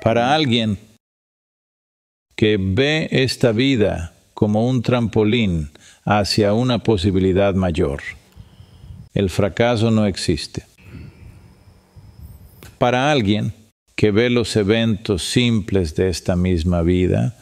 Para alguien que ve esta vida como un trampolín hacia una posibilidad mayor, el fracaso no existe. Para alguien que ve los eventos simples de esta misma vida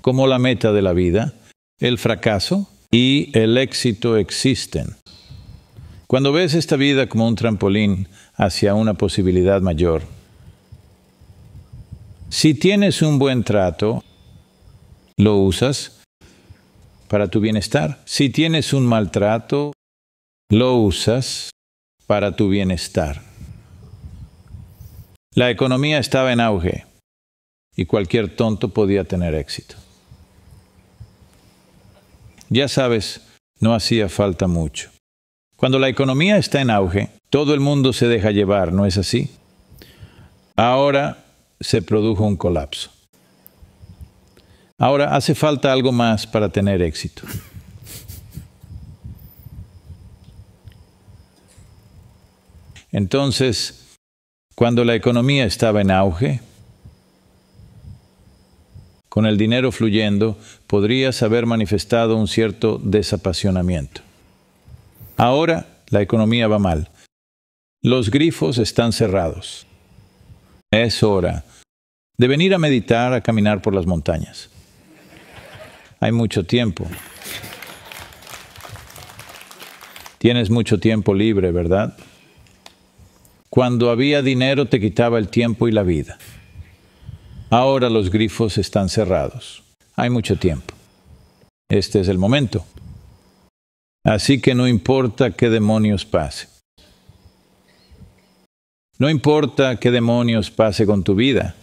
como la meta de la vida, el fracaso y el éxito existen. Cuando ves esta vida como un trampolín hacia una posibilidad mayor, si tienes un buen trato, lo usas para tu bienestar. Si tienes un maltrato, lo usas para tu bienestar. La economía estaba en auge y cualquier tonto podía tener éxito. Ya sabes, no hacía falta mucho. Cuando la economía está en auge, todo el mundo se deja llevar, ¿no es así? Ahora se produjo un colapso. Ahora hace falta algo más para tener éxito. Entonces, cuando la economía estaba en auge, con el dinero fluyendo, podrías haber manifestado un cierto desapasionamiento. Ahora la economía va mal. Los grifos están cerrados. Es hora de venir a meditar, a caminar por las montañas. Hay mucho tiempo. Tienes mucho tiempo libre, ¿verdad? Cuando había dinero te quitaba el tiempo y la vida. Ahora los grifos están cerrados. Hay mucho tiempo. Este es el momento. Así que no importa qué demonios pase. No importa qué demonios pase con tu vida.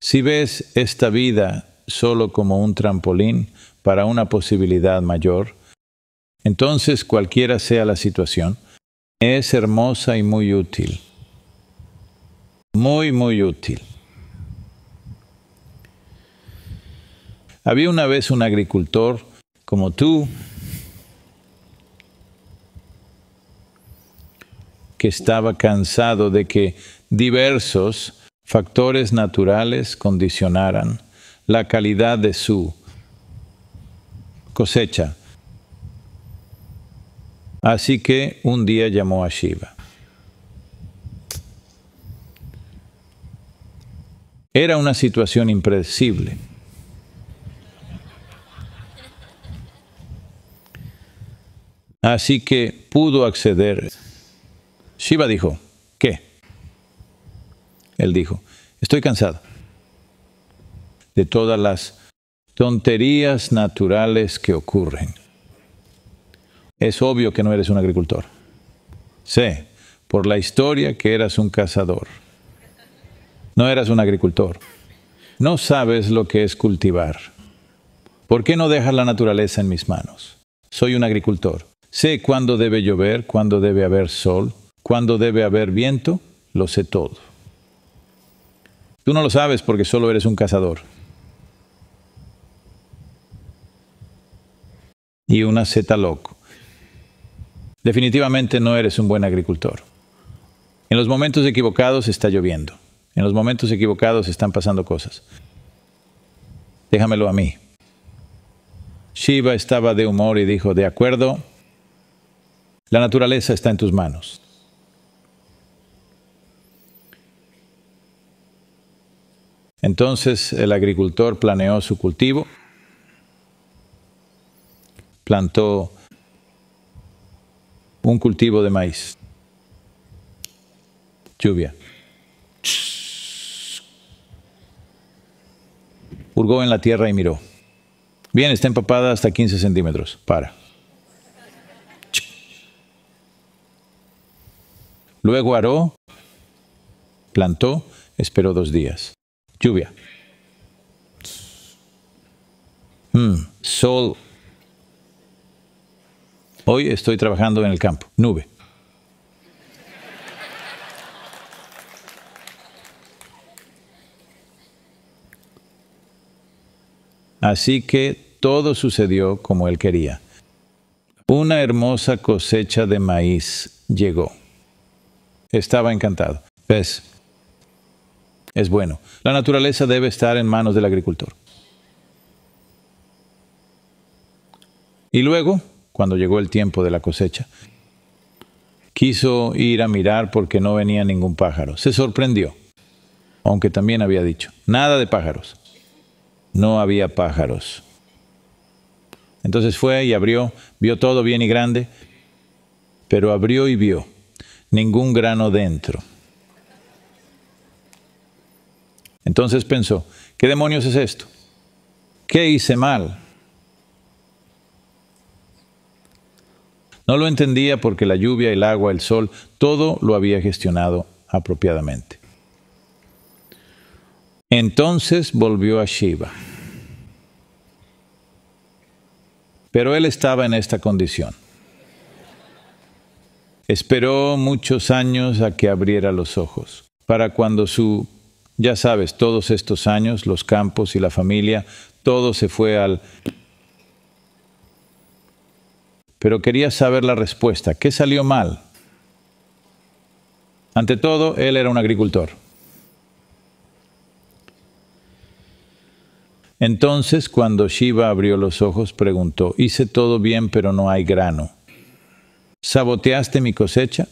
Si ves esta vida solo como un trampolín para una posibilidad mayor, entonces cualquiera sea la situación, es hermosa y muy útil. Muy, muy útil. Había una vez un agricultor como tú que estaba cansado de que diversos factores naturales condicionaran la calidad de su cosecha. Así que un día llamó a Shiva. Era una situación impredecible. Así que pudo acceder. Shiva dijo. Él dijo, estoy cansado de todas las tonterías naturales que ocurren. Es obvio que no eres un agricultor. Sé, por la historia, que eras un cazador. No eras un agricultor. No sabes lo que es cultivar. ¿Por qué no dejas la naturaleza en mis manos? Soy un agricultor. Sé cuándo debe llover, cuándo debe haber sol, cuándo debe haber viento, lo sé todo. Tú no lo sabes porque solo eres un cazador. Y una zeta loco definitivamente no eres un buen agricultor. En los momentos equivocados está lloviendo. En los momentos equivocados están pasando cosas. Déjamelo a mí. Shiva estaba de humor y dijo, de acuerdo, la naturaleza está en tus manos. Entonces el agricultor planeó su cultivo, plantó un cultivo de maíz. Lluvia. Hurgó en la tierra y miró. Bien, está empapada hasta 15 centímetros. Para. Luego aró, plantó, esperó dos días. Lluvia. Hmm, sol Hoy estoy trabajando en el campo. Nube. Así que todo sucedió como él quería. Una hermosa cosecha de maíz llegó. Estaba encantado. ¿Ves? Es bueno. La naturaleza debe estar en manos del agricultor. Y luego, cuando llegó el tiempo de la cosecha, quiso ir a mirar porque no venía ningún pájaro. Se sorprendió, aunque también había dicho, nada de pájaros. No había pájaros. Entonces fue y abrió, vio todo bien y grande, pero abrió y vio ningún grano dentro. Entonces pensó, ¿qué demonios es esto? ¿Qué hice mal? No lo entendía porque la lluvia, el agua, el sol, todo lo había gestionado apropiadamente. Entonces volvió a Shiva. Pero él estaba en esta condición. Esperó muchos años a que abriera los ojos, para cuando su, ya sabes, todos estos años, los campos y la familia, todo se fue al... Pero quería saber la respuesta. ¿Qué salió mal? Ante todo, él era un agricultor. Entonces, cuando Shiva abrió los ojos, preguntó, hice todo bien, pero no hay grano. ¿Saboteaste mi cosecha?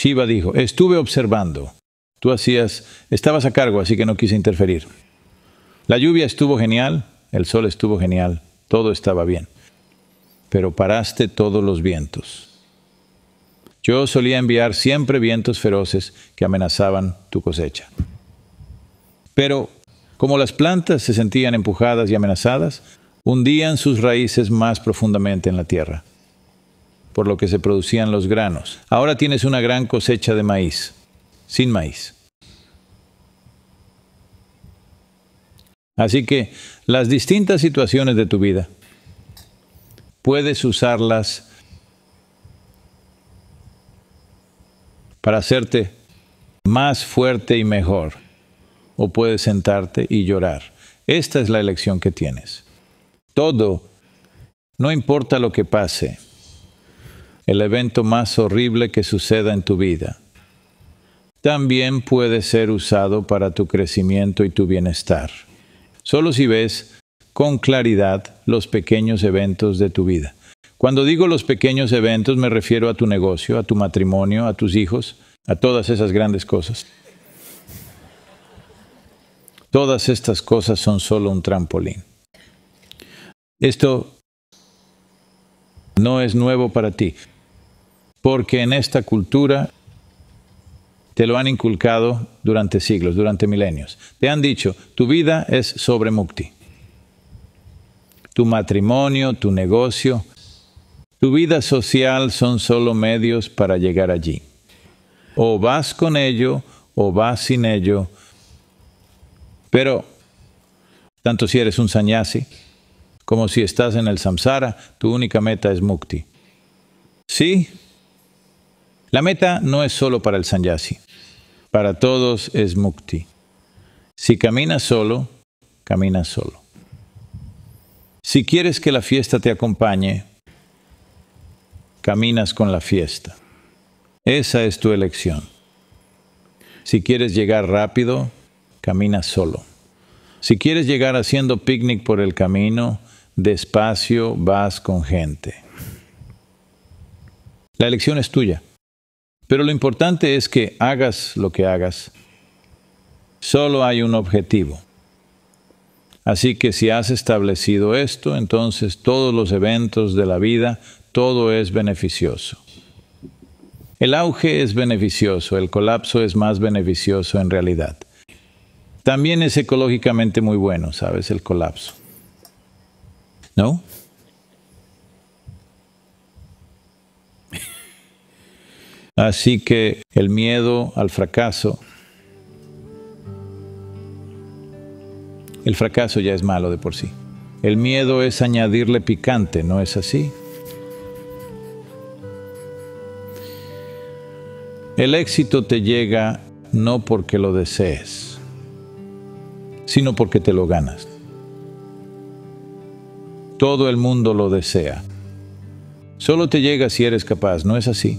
Shiva dijo, estuve observando. Tú hacías, estabas a cargo, así que no quise interferir. La lluvia estuvo genial, el sol estuvo genial, todo estaba bien. Pero paraste todos los vientos. Yo solía enviar siempre vientos feroces que amenazaban tu cosecha. Pero como las plantas se sentían empujadas y amenazadas, hundían sus raíces más profundamente en la tierra, por lo que se producían los granos. Ahora tienes una gran cosecha de maíz, sin maíz. Así que las distintas situaciones de tu vida, puedes usarlas para hacerte más fuerte y mejor, o puedes sentarte y llorar. Esta es la elección que tienes todo, no importa lo que pase, el evento más horrible que suceda en tu vida, también puede ser usado para tu crecimiento y tu bienestar. Solo si ves con claridad los pequeños eventos de tu vida. Cuando digo los pequeños eventos me refiero a tu negocio, a tu matrimonio, a tus hijos, a todas esas grandes cosas. Todas estas cosas son solo un trampolín. Esto no es nuevo para ti, porque en esta cultura te lo han inculcado durante siglos, durante milenios. Te han dicho, tu vida es sobre mukti. Tu matrimonio, tu negocio, tu vida social son solo medios para llegar allí. O vas con ello o vas sin ello. Pero, tanto si eres un sannyasi, como si estás en el samsara, tu única meta es mukti. Sí, la meta no es solo para el sanyasi, para todos es mukti. Si caminas solo, caminas solo. Si quieres que la fiesta te acompañe, caminas con la fiesta. Esa es tu elección. Si quieres llegar rápido, caminas solo. Si quieres llegar haciendo picnic por el camino, despacio vas con gente. La elección es tuya. Pero lo importante es que hagas lo que hagas. Solo hay un objetivo. Así que si has establecido esto, entonces todos los eventos de la vida, todo es beneficioso. El auge es beneficioso, el colapso es más beneficioso en realidad. También es ecológicamente muy bueno, ¿sabes? El colapso. ¿No? Así que el miedo al fracaso, el fracaso ya es malo de por sí. El miedo es añadirle picante, ¿no es así? El éxito te llega no porque lo desees, sino porque te lo ganas. Todo el mundo lo desea. Solo te llega si eres capaz, ¿no es así?